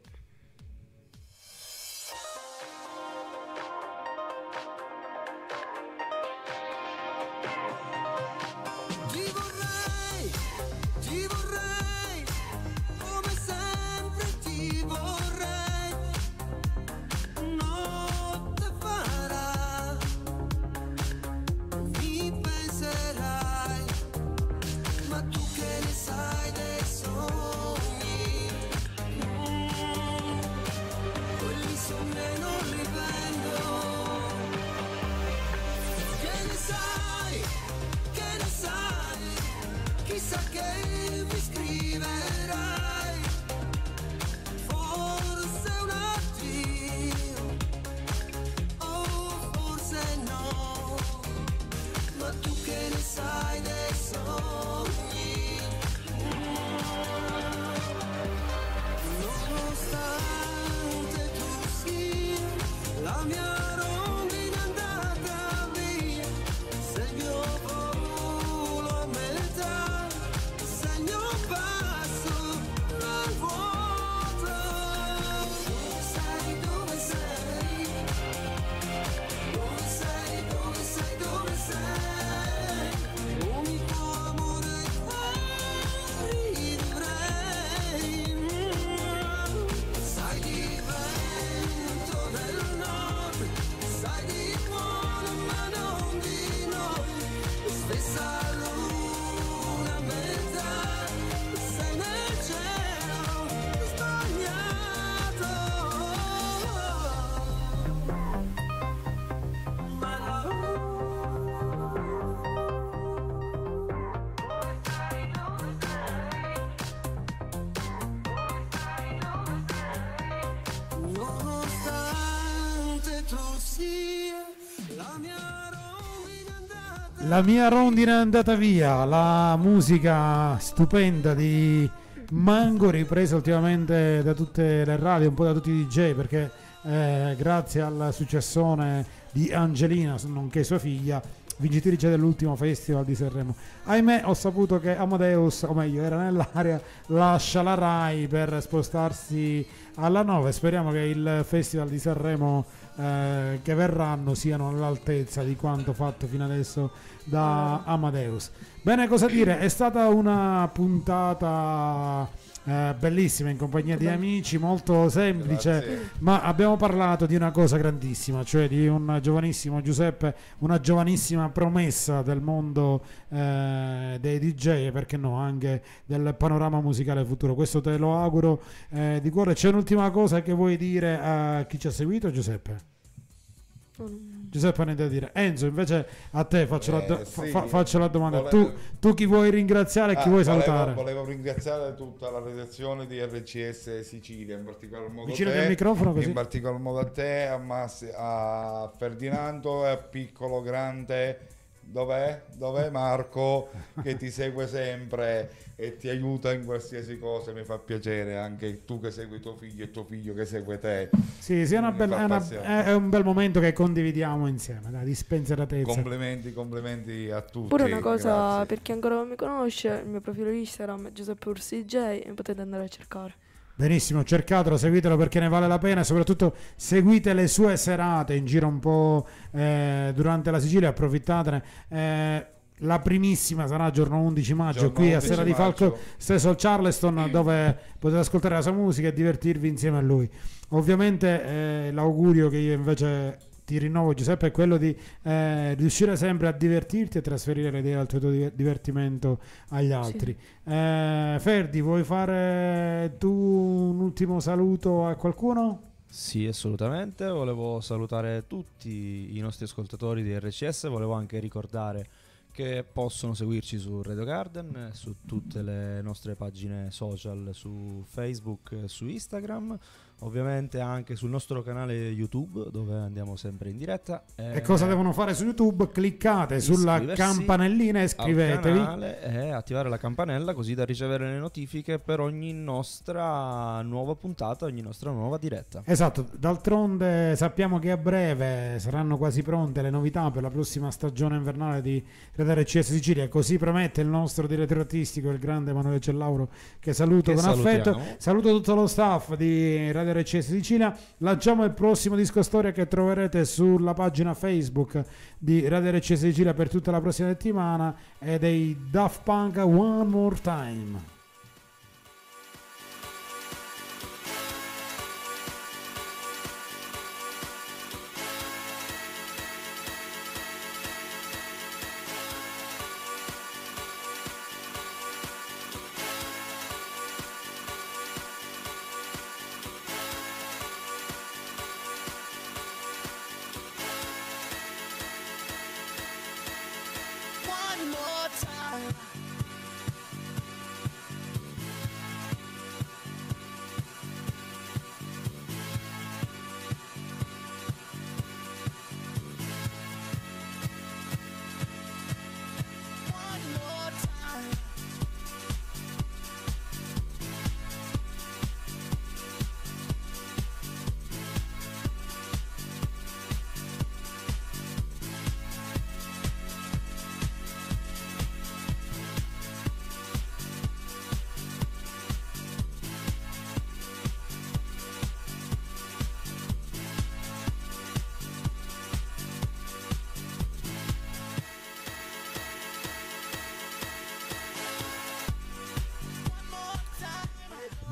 La mia rondine è andata via, la musica stupenda di Mango ripresa ultimamente da tutte le radio, un po' da tutti i DJ perché eh, grazie al successone di Angelina, nonché sua figlia, vincitrice dell'ultimo festival di Sanremo. Ahimè ho saputo che Amadeus, o meglio era nell'area, lascia la RAI per spostarsi alla 9, speriamo che il festival di Sanremo eh, che verranno siano all'altezza di quanto fatto fino adesso da Amadeus. Bene, cosa dire? È stata una puntata eh, bellissima in compagnia di amici, molto semplice, Grazie. ma abbiamo parlato di una cosa grandissima, cioè di un giovanissimo Giuseppe, una giovanissima promessa del mondo eh, dei DJ e perché no, anche del panorama musicale futuro. Questo te lo auguro eh, di cuore. C'è un'ultima cosa che vuoi dire a chi ci ha seguito, Giuseppe? Giuseppe non da dire. Enzo, invece a te faccio, la, do- Eh, sì. fa- faccio la domanda. Volevo- Tu, tu chi vuoi ringraziare e chi Ah, vuoi volevo- salutare? Volevo ringraziare tutta la redazione di RCS Sicilia, in particolar modo Vicino te, del microfono, così. in particolar modo a te, a, Mass- a Ferdinando e a Piccolo Grande. Dov'è? Dov'è Marco che ti segue sempre e ti aiuta in qualsiasi cosa? Mi fa piacere anche tu che segui tuo figlio e tuo figlio che segue te. Sì, sì, è, una bella- è una- è un bel momento che condividiamo insieme, dai, di spensieratezza. Complimenti, complimenti a tutti. Pure una cosa, grazie. per chi ancora non mi conosce, il mio profilo di Instagram è Giuseppe Ursi DJ e potete andare a cercare. Benissimo, cercatelo, seguitelo perché ne vale la pena, soprattutto seguite le sue serate in giro un po' eh, durante la Sicilia, approfittatene. Eh, la primissima sarà giorno 11 maggio Giorno qui a 11 Sera di Falco, stesso al Charleston, dove potete ascoltare la sua musica e divertirvi insieme a lui. Ovviamente eh, l'augurio che io invece ti rinnovo Giuseppe è quello di eh, riuscire sempre a divertirti e trasferire le idee del tuo di- divertimento agli altri. Eh, Ferdi, vuoi fare tu un ultimo saluto a qualcuno? Sì, assolutamente. Volevo salutare tutti i nostri ascoltatori di RCS. Volevo anche ricordare che possono seguirci su Radio Garden, su tutte le nostre pagine social, su Facebook e su Instagram. Ovviamente anche sul nostro canale YouTube dove andiamo sempre in diretta. E cosa devono fare su YouTube? Cliccate sulla campanellina e iscrivetevi. e attivare la campanella così da ricevere le notifiche per ogni nostra nuova puntata, ogni nostra nuova diretta. Esatto, d'altronde sappiamo che a breve saranno quasi pronte le novità per la prossima stagione invernale di Red RCS Sicilia, così promette il nostro direttore artistico, il grande Emanuele Cellauro, che saluto Che con affetto. salutiamo. Saluto tutto lo staff di Radio RCS Sicilia. Lanciamo il prossimo disco storia che troverete sulla pagina Facebook di Radio RCS Sicilia per tutta la prossima settimana ed è i Daft Punk One More Time.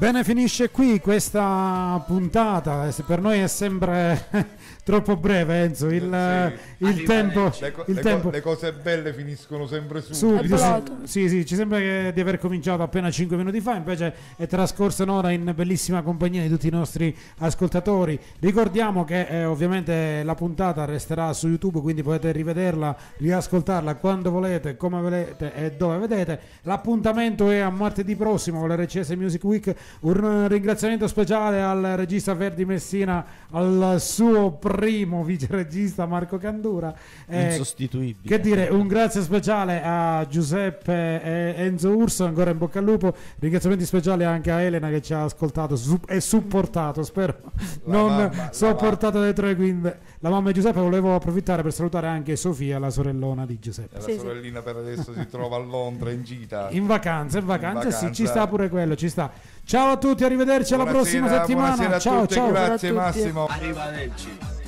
Bene, finisce qui questa puntata. Eh, Per noi è sempre troppo breve, Enzo. Il, il tempo. Le, co- il le tempo co- le cose belle finiscono sempre su. Subito, sì, sì, sì, ci sembra che- di aver cominciato appena 5 minuti fa, invece è trascorsa un'ora in bellissima compagnia di tutti i nostri ascoltatori. Ricordiamo che eh, ovviamente la puntata resterà su YouTube, quindi potete rivederla, riascoltarla quando volete, come volete e dove vedete. L'appuntamento è a martedì prossimo con l'RCS Music Week Un ringraziamento speciale al regista Verdi Messina, al suo primo viceregista Marco Candura. Eh, Insostituibile. Che dire, un grazie speciale a Giuseppe e Enzo Urso, ancora in bocca al lupo. Ringraziamenti speciali anche a Elena che ci ha ascoltato e supportato, spero non mamma, la sopportato dietro le quinte. La mamma di Giuseppe volevo approfittare per salutare anche Sofia, la sorellona di Giuseppe. La sorellina per adesso si trova a Londra in gita. In vacanza, in vacanza, In sì, ci vacanza. sta pure quello, ci sta. Ciao a tutti, arrivederci alla Buonasera, prossima settimana. buonasera a ciao, tutti, ciao. grazie Massimo. Arrivederci.